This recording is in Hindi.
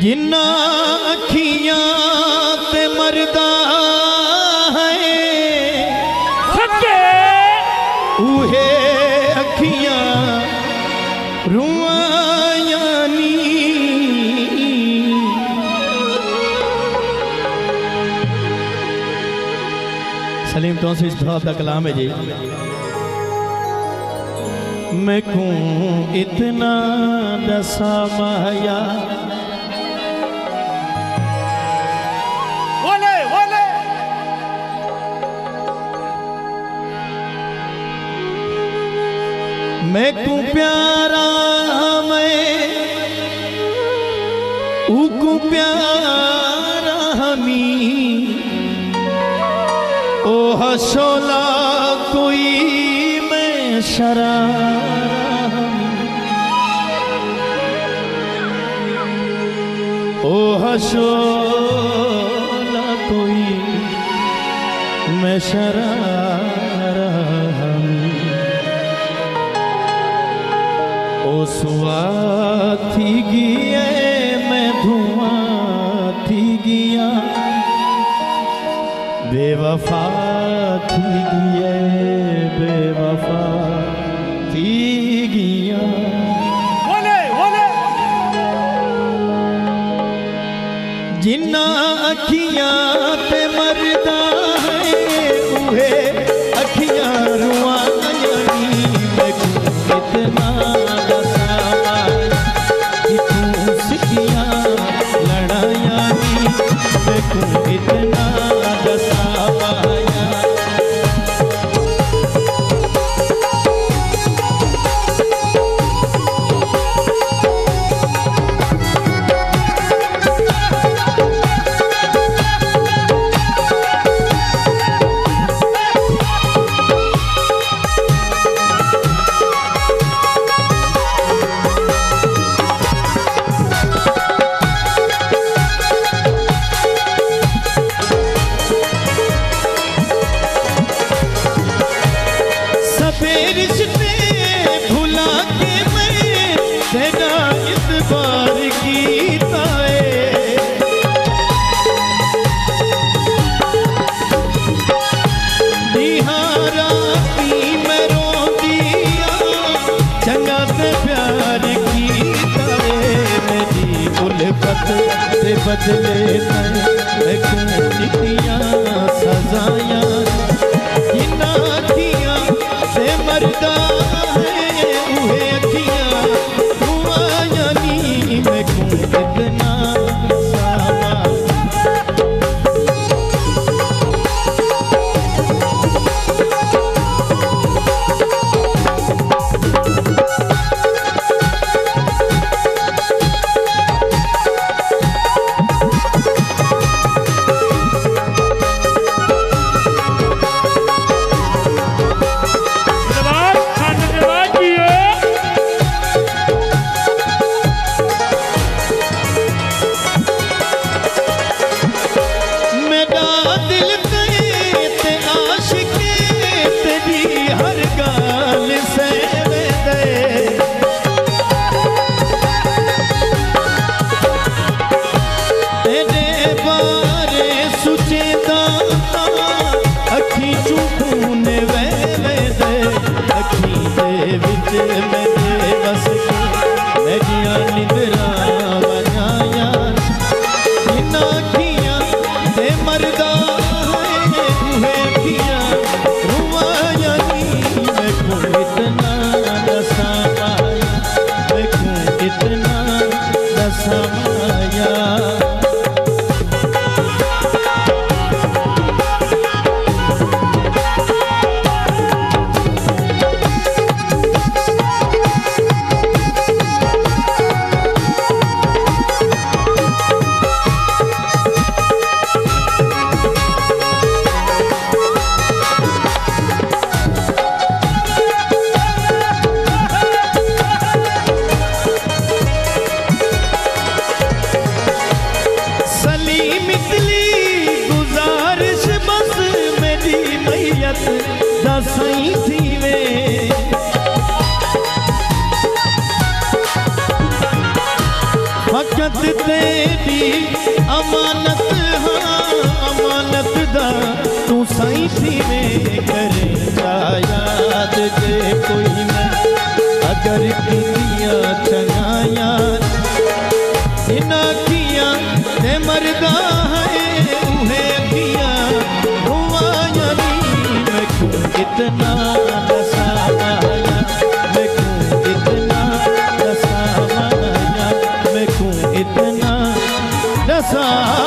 जिन्ना अखियाँ ते मरदा है। सच्चे। उहे अखियाँ रुआयानी सलीम तो इस भाव का कलाम है जी। मैं को इतना दसा माया मैं को प्यारा मैं उको प्यारा, हमी? ओ हसोला कोई मैं शरारा ओ हसोला कोई मैं शरारा थी गिए मैं धुआँ थी गिया। बेवफा थी गिए बेवफा थी गिया। बोले बोले। जिन्ना अखियाँ बदले मैं अखी दे फकत तेरी अमानत हाँ अमानत दा। तू साईं सीने करे याद जे कोई न। अगर किया चना याद इना किया ते मरदा है, उहे किया। हुआ यानी मैं क्यों casa